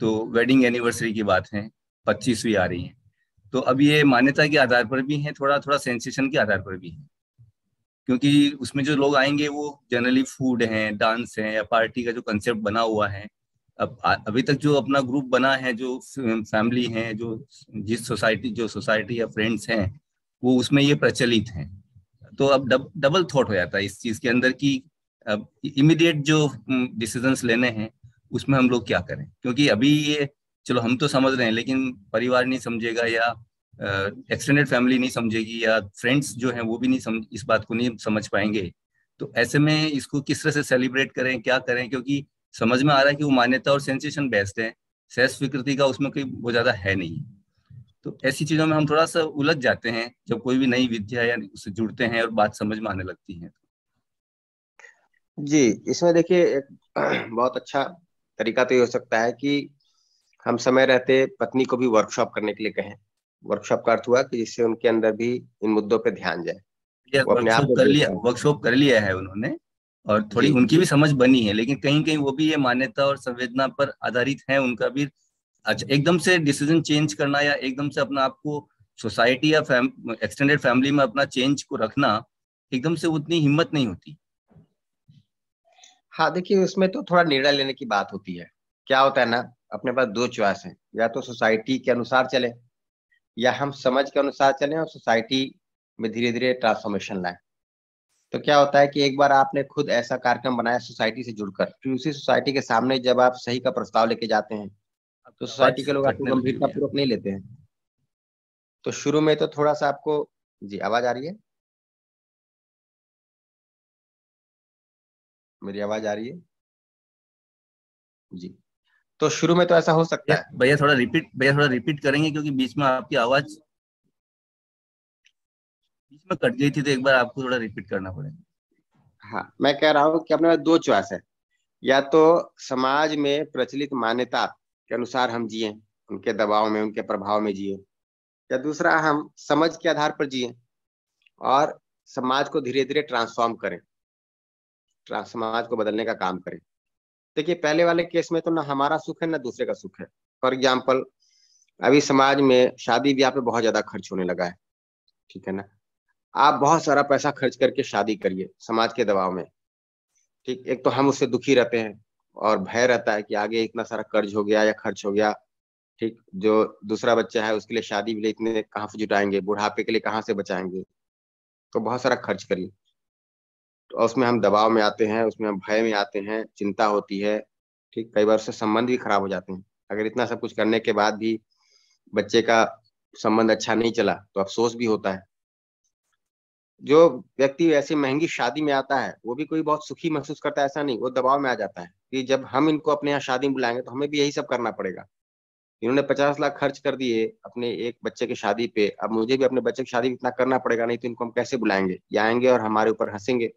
तो wedding anniversary की बात है पच्चीसवीं आ रही है। तो अब ये मान्यता के आधार पर भी है थोड़ा थोड़ा सेंसेशन के आधार पर भी है। क्योंकि उसमें जो लोग आएँगे वो जनरली फ़ूड है डांस है या पार्टी का जो कंसेप्ट बना हुआ है अब अभी तक जो अपना ग्रुप बना है जो फैमिली है जो जिस सोसाइटी जो सोसाइटी या फ्रेंड्स हैं वो उसमें ये प्रचलित है। तो अब डब, डबल थॉट हो जाता है इस चीज़ के अंदर की अब इमीडिएट जो डिसीजंस लेने हैं उसमें हम लोग क्या करें? क्योंकि अभी ये, चलो हम तो समझ रहे हैं, लेकिन परिवार नहीं समझेगा या एक्सटेंडेड फैमिली नहीं समझेगी या फ्रेंड्स जो हैं वो भी नहीं समझ इस बात को नहीं समझ पाएँगे। तो ऐसे में इसको किस तरह से सेलिब्रेट करें, क्या करें? क्योंकि समझ में आ रहा है कि वो मान्यता और सेंसेशन बेस्ड है सहज स्वीकृति का उसमें कोई वो ज़्यादा है नहीं। तो ऐसी चीज़ों में हम थोड़ा सा उलझ जाते हैं, जब कोई भी नई विद्या या उससे जुड़ते हैं और बात समझ में आने लगती है। जी, इसमें देखिए, एक बहुत अच्छा तरीका तो ये हो सकता है कि हम समय रहते पत्नी को भी वर्कशॉप करने के लिए कहें। वर्कशॉप का अर्थ हुआ कि जिससे उनके अंदर भी इन मुद्दों पे ध्यान जाए। वर्कशॉप कर लिया वर्कशॉप कर लिया है उन्होंने और थोड़ी उनकी भी समझ बनी है लेकिन कहीं कहीं वो भी ये मान्यता और संवेदना पर आधारित है उनका भी अच्छा एकदम से डिसीज़न चेंज करना या एकदम से अपना आपको सोसाइटी या एक्सटेंडेड फैमिली में अपना चेंज को रखना एकदम से उतनी हिम्मत नहीं होती। हाँ देखिए उसमें तो थोड़ा निर्णय लेने की बात होती है। क्या होता है ना अपने पास दो चॉइस है या तो सोसाइटी के अनुसार चले या हम समझ के अनुसार चले और सोसाइटी में धीरे धीरे ट्रांसफॉर्मेशन लाए। तो क्या होता है कि एक बार आपने खुद ऐसा कार्यक्रम बनाया सोसाइटी से जुड़कर फिर उसी सोसाइटी के सामने जब आप सही का प्रस्ताव लेके जाते हैं तो सोसाइटी के लोग आपको गंभीरता पूर्वक नहीं लेते हैं। तो शुरू में तो थोड़ा सा आपको जी आवाज़ आ रही है? मेरी आवाज़ आ रही है? जी। तो शुरू में तो ऐसा हो सकता है। भैया थोड़ा रिपीट भैया थोड़ा रिपीट करेंगे क्योंकि बीच में आपकी आवाज़ बीच में कट गई थी तो एक बार आपको थोड़ा रिपीट करना पड़ेगा। हाँ मैं कह रहा हूँ कि अपने पास दो चॉइस है। या तो समाज में प्रचलित मान्यता के अनुसार हम जिए उनके दबाव में उनके प्रभाव में जिए या दूसरा हम समझ के आधार पर जिए और समाज को धीरे धीरे ट्रांसफॉर्म करें। समाज को बदलने का काम करें। देखिए, पहले वाले केस में तो ना हमारा सुख है, ना दूसरे का सुख है। फॉर एग्ज़ाम्पल अभी समाज में शादी ब्याह पे बहुत ज़्यादा खर्च होने लगा है, ठीक है ना? आप बहुत सारा पैसा खर्च करके शादी करिए समाज के दबाव में, ठीक? एक तो हम उससे दुखी रहते हैं और भय रहता है कि आगे इतना सारा कर्ज हो गया या खर्च हो गया, ठीक? जो दूसरा बच्चा है, उसके लिए शादी के लिए इतने कहाँ से जुटाएँगे? बुढ़ापे के लिए कहाँ से बचाएँगे? तो बहुत सारा खर्च करिए। उसमें हम दबाव में आते हैं, उसमें हम भय में आते हैं, चिंता होती है, ठीक? कई बार उससे संबंध भी खराब हो जाते हैं। अगर इतना सब कुछ करने के बाद भी बच्चे का संबंध अच्छा नहीं चला तो अफसोस भी होता है। जो व्यक्ति ऐसी महँगी शादी में आता है, वो भी कोई बहुत सुखी महसूस करता है, ऐसा नहीं, वो दबाव में आ जाता है कि जब हम इनको अपने यहाँ शादी में बुलाएँगे तो हमें भी यही सब करना पड़ेगा। इन्होंने पचास लाख खर्च कर दिए अपने एक बच्चे की शादी पे, अब मुझे भी अपने बच्चे की शादी इतना करना पड़ेगा, नहीं तो इनको हम कैसे बुलाएँगे? ये आएँगे और हमारे ऊपर हंसेंगे।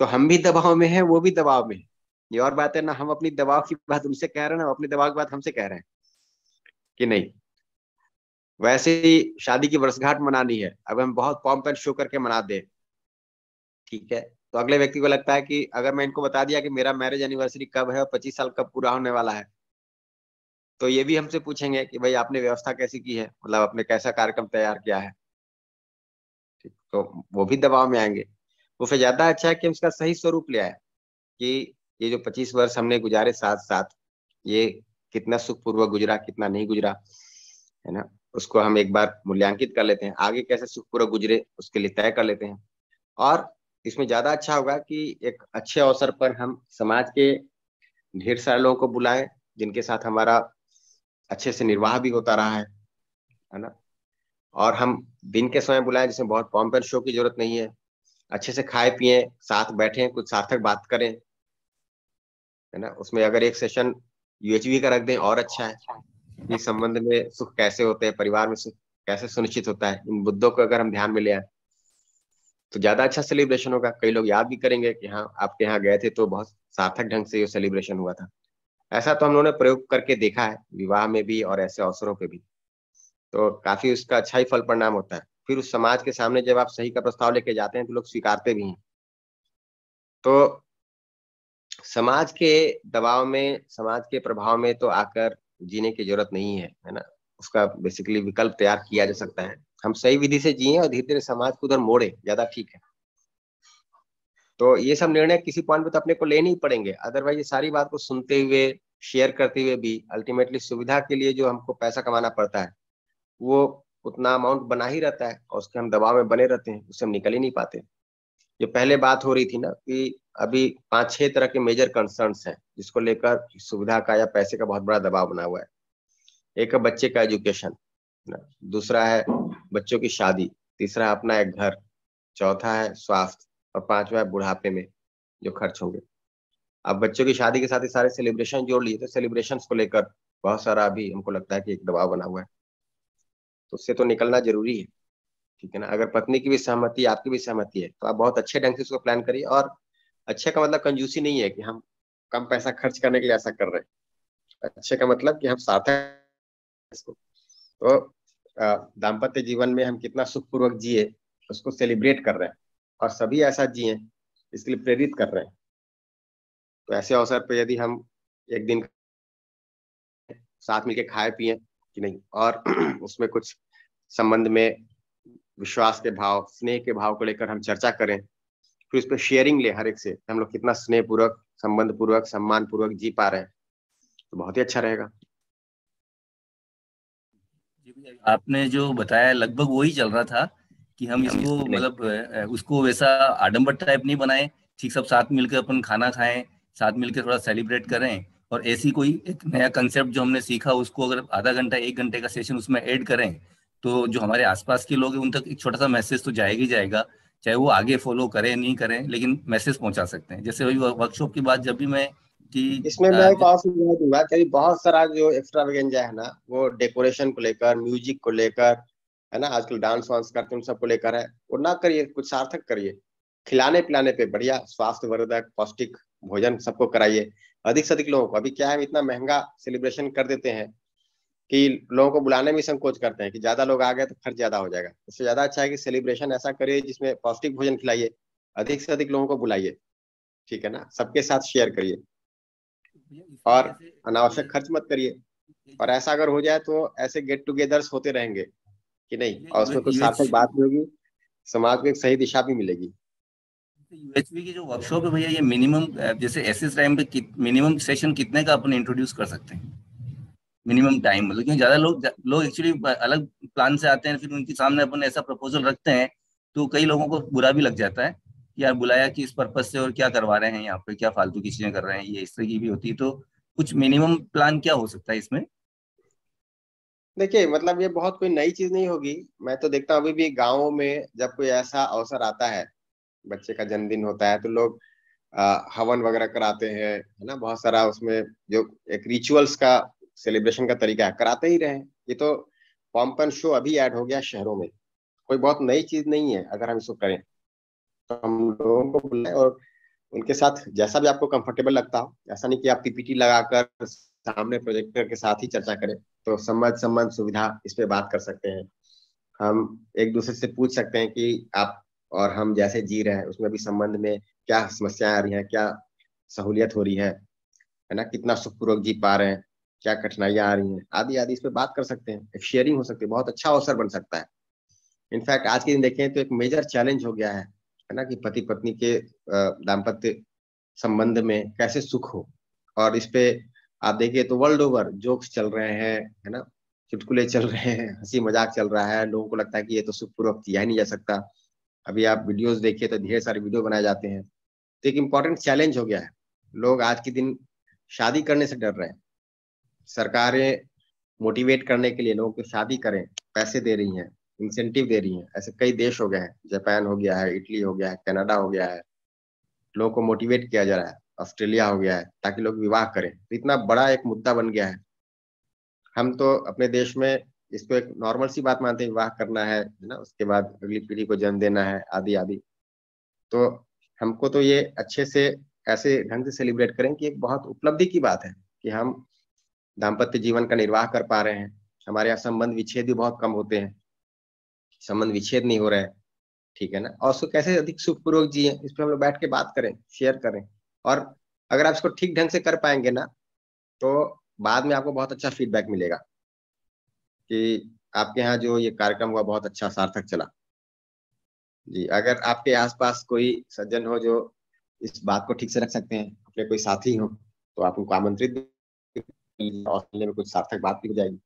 तो हम भी दबाव में है, वो भी दबाव में है। ये और बात है ना, हम अपनी दबाव की बात उनसे कह रहे हैं ना अपनी दबाव की बात हमसे कह रहे हैं कि नहीं। वैसे ही शादी की वर्षगांठ मनानी है, अब हम बहुत पॉम्प एंड शो करके मना दे, ठीक है? तो अगले व्यक्ति को लगता है कि अगर मैं इनको बता दिया कि मेरा मैरिज एनिवर्सरी कब है और पच्चीस साल कब पूरा होने वाला है तो ये भी हमसे पूछेंगे कि भाई आपने व्यवस्था कैसी की है? मतलब आपने कैसा कार्यक्रम तैयार किया है? ठीक तो वो भी दबाव में आएँगे। वो फिर ज़्यादा अच्छा है कि इसका सही स्वरूप ले आए कि ये जो पच्चीस वर्ष हमने गुजारे साथ साथ, ये कितना सुखपूर्वक गुजरा, कितना नहीं गुजरा, है ना? उसको हम एक बार मूल्यांकित कर लेते हैं। आगे कैसे सुखपूर्वक गुजरे, उसके लिए तय कर लेते हैं। और इसमें ज़्यादा अच्छा होगा कि एक अच्छे अवसर पर हम समाज के ढेर सारे लोगों को बुलाएँ, जिनके साथ हमारा अच्छे से निर्वाह भी होता रहा है है ना? और हम दिन के समय बुलाएँ, जिसमें बहुत पॉम्पर शो की ज़रूरत नहीं है। अच्छे से खाए पिए साथ बैठे कुछ सार्थक बात करें है ना? उसमें अगर एक सेशन यूएचवी का रख दें और अच्छा है। इस संबंध में सुख कैसे होते हैं? परिवार में सुख कैसे सुनिश्चित होता है? इन मुद्दों को अगर हम ध्यान में ले आए तो ज़्यादा अच्छा सेलिब्रेशन होगा। कई लोग याद भी करेंगे कि हाँ आपके यहाँ गए थे तो बहुत सार्थक ढंग से ये सेलिब्रेशन हुआ था। ऐसा तो हम लोगों ने प्रयोग करके देखा है विवाह में भी और ऐसे अवसरों पे भी। तो काफ़ी उसका अच्छा ही फल परिणाम होता है। फिर उस समाज के सामने जब आप सही का प्रस्ताव लेके जाते हैं तो लोग स्वीकारते भी हैं। तो समाज के दबाव में, समाज के प्रभाव में तो आकर जीने की ज़रूरत नहीं है है ना? उसका बेसिकली विकल्प तैयार किया जा सकता है। हम सही विधि से जिए और धीरे धीरे समाज को उधर मोड़े, ज़्यादा ठीक है। तो ये सब निर्णय किसी पॉइंट पे तो अपने को लेने ही पड़ेंगे। अदरवाइज़ ये सारी बात को सुनते हुए शेयर करते हुए भी अल्टीमेटली सुविधा के लिए जो हमको पैसा कमाना पड़ता है, वो उतना अमाउंट बना ही रहता है और उसके हम दबाव में बने रहते हैं, उससे हम निकल ही नहीं पाते। जो पहले बात हो रही थी ना कि अभी पाँच छह तरह के मेजर कंसर्न हैं, जिसको लेकर सुविधा का या पैसे का बहुत बड़ा दबाव बना हुआ है। एक है बच्चे का एजुकेशन दूसरा है बच्चों की शादी, तीसरा अपना एक घर, चौथा है स्वास्थ्य और पांचवा है बुढ़ापे में जो खर्च होंगे। अब बच्चों की शादी के साथ ही सारे सेलिब्रेशन जोड़ लिए तो सेलिब्रेशन को लेकर बहुत सारा अभी हमको लगता है कि एक दबाव बना हुआ है। तो उससे तो निकलना ज़रूरी है, ठीक है ना? अगर पत्नी की भी सहमति, आपकी भी सहमति है तो आप बहुत अच्छे ढंग से उसको प्लान करिए और अच्छे का मतलब कंजूसी नहीं है कि हम कम पैसा खर्च करने के लिए ऐसा कर रहे हैं। अच्छे का मतलब कि हम सार्थक इसको। तो दाम्पत्य जीवन में हम कितना सुखपूर्वक जिए, उसको सेलिब्रेट कर रहे हैं और सभी ऐसा जिए, इसके लिए प्रेरित कर रहे हैं। तो ऐसे अवसर पर यदि हम एक दिन साथ मिलके खाए पिए कि नहीं। और उसमें कुछ संबंध में विश्वास के भाव स्नेह के भाव को लेकर हम चर्चा करें फिर उस पर शेयरिंग ले हर एक से। हम लोग कितना स्नेह पूर्वक संबंध पूर्वक सम्मान पूर्वक जी पा रहे हैं तो बहुत ही अच्छा रहेगा। आपने जो बताया लगभग वही चल रहा था कि हम इसको मतलब उसको वैसा आडम्बर टाइप नहीं बनाए। ठीक सब साथ मिलकर अपन खाना खाएँ साथ मिलकर थोड़ा सेलिब्रेट करें और ऐसी कोई एक नया कंसेप्ट जो हमने सीखा उसको अगर आधा घंटा एक घंटे का सेशन उसमें ऐड करें तो जो हमारे आसपास के लोग हैं उन तक एक छोटा सा मैसेज तो जाएगा ही जाएगा चाहे वो आगे फॉलो करें नहीं करें लेकिन मैसेज पहुँचा सकते हैं। जैसे वही वर्कशॉप की बात जब भी मैं कि इसमें मैं एक और दूँगा कि बहुत सारा जो एक्स्ट्रा वेगेंजा है ना वो डेकोरेशन को लेकर म्यूज़िक को लेकर है ना आजकल डांस वांस करते हैं सबको लेकर है। वो ना करिए कुछ सार्थक करिए। खिलाने पिलाने पे बढ़िया स्वास्थ्य वर्धक पौष्टिक भोजन सबको कराइए। अधिक से अधिक लोगों को। अभी क्या है इतना महँगा सेलिब्रेशन कर देते हैं कि लोगों को बुलाने में संकोच करते हैं कि ज़्यादा लोग आ गए तो खर्च ज़्यादा हो जाएगा। इससे ज़्यादा अच्छा है कि सेलिब्रेशन ऐसा करिए जिसमें पौष्टिक भोजन खिलाइए। अधिक से अधिक लोगों को बुलाइए। ठीक है ना? सबके साथ शेयर करिए। और अनावश्यक खर्च मत करिए। और ऐसा अगर हो जाए तो ऐसे गेट टुगेदर्स होते रहेंगे कि नहीं? और उसमें कुछ सार्थक बात भी होगी। समाज को एक सही दिशा भी मिलेगी। यूएचबी की जो वर्कशॉप है भैया, ये मिनिमम जैसे एस टाइम पे मिनिमम सेशन कितने का अपन इंट्रोड्यूस कर सकते हैं? मिनिमम टाइम मतलब क्योंकि ज़्यादा लोग लोग एक्चुअली अलग प्लान से आते हैं, फिर उनके सामने अपन ऐसा प्रपोजल रखते हैं तो कई लोगों को बुरा भी लग जाता है यार बुलाया कि इस पर्पज से और क्या करवा रहे हैं यहाँ पे, क्या फालतू की चीज़ें कर रहे हैं, ये इस तरह की भी होती है तो कुछ मिनिमम प्लान क्या हो सकता है इसमें? देखिए मतलब ये बहुत कोई नई चीज़ नहीं होगी। मैं तो देखता हूँ अभी भी गाँव में जब कोई ऐसा अवसर आता है बच्चे का जन्मदिन होता है तो लोग हवन वगैरह कराते हैं, है ना? बहुत सारा उसमें जो एक रिचुअल्स का सेलिब्रेशन का तरीका है, कराते ही रहे। ये तो पॉम्पन शो अभी ऐड हो गया शहरों में। कोई बहुत नई चीज़ नहीं है, अगर हम इसको करें। तो हम लोगों को बुलाए और उनके साथ, जैसा भी आपको कंफर्टेबल लगता हो, ऐसा नहीं कि आप पीपीटी लगाकर, सामने प्रोजेक्टर के साथ ही चर्चा करें तो संबंध संबंध, सुविधा इस पे बात कर सकते हैं। हम एक दूसरे से पूछ सकते हैं कि आप और हम जैसे जी रहे हैं, उसमें भी संबंध में क्या समस्याएँ आ रही हैं, क्या सहूलियत हो रही है है ना? कितना सुखपूर्वक जी पा रहे हैं, क्या कठिनाइयाँ आ रही हैं? आदि आदि, इस पर बात कर सकते हैं। एक शेयरिंग हो सकती है, बहुत अच्छा अवसर बन सकता है। इनफैक्ट आज के दिन देखें तो एक मेजर चैलेंज हो गया है है ना? कि पति पत्नी के दाम्पत्य संबंध में कैसे सुख हो। और इस पे आप देखिए तो वर्ल्ड ओवर जोक्स चल रहे हैं, है ना? चुटकुले चल रहे हैं हँसी मज़ाक चल रहा है, लोगों को लगता है कि ये तो सुखपूर्वक किया ही नहीं जा सकता। अभी आप वीडियोस देखिए तो ढेर सारे वीडियो बनाए जाते हैं। तो एक इंपॉर्टेंट चैलेंज हो गया है। लोग आज के दिन शादी करने से डर रहे हैं। सरकारें मोटिवेट करने के लिए लोगों को शादी करें, पैसे दे रही हैं इंसेंटिव दे रही हैं। ऐसे कई देश हो गए हैं। जापान हो गया है, इटली हो गया है, कनाडा हो गया है। लोगों को मोटिवेट किया जा रहा है। ऑस्ट्रेलिया हो गया है, ताकि लोग विवाह करें। तो इतना बड़ा एक मुद्दा बन गया है। हम तो अपने देश में इसको एक नॉर्मल सी बात मानते हैं, विवाह करना है ना? उसके बाद अगली पीढ़ी को जन्म देना है, आदि आदि। तो हमको तो ये अच्छे से, ऐसे ढंग से सेलिब्रेट करें कि एक बहुत उपलब्धि की बात है कि हम दाम्पत्य जीवन का निर्वाह कर पा रहे हैं। हमारे यहाँ संबंध विच्छेद भी बहुत कम होते हैं। संबंध विच्छेद नहीं हो रहे है, ठीक है ना? और उसको कैसे अधिक सुखपूर्वक जिए, इस पर हम लोग बैठ के बात करें शेयर करें। और अगर आप इसको ठीक ढंग से कर पाएँगे ना तो बाद में आपको बहुत अच्छा फीडबैक मिलेगा। कि आपके यहाँ जो ये कार्यक्रम हुआ, बहुत अच्छा सार्थक चला। जी, अगर आपके आसपास कोई सज्जन हो जो इस बात को ठीक से रख सकते हैं, अपने कोई साथी हो तो आप उनको आमंत्रित में कुछ सार्थक बात भी हो जाएगी।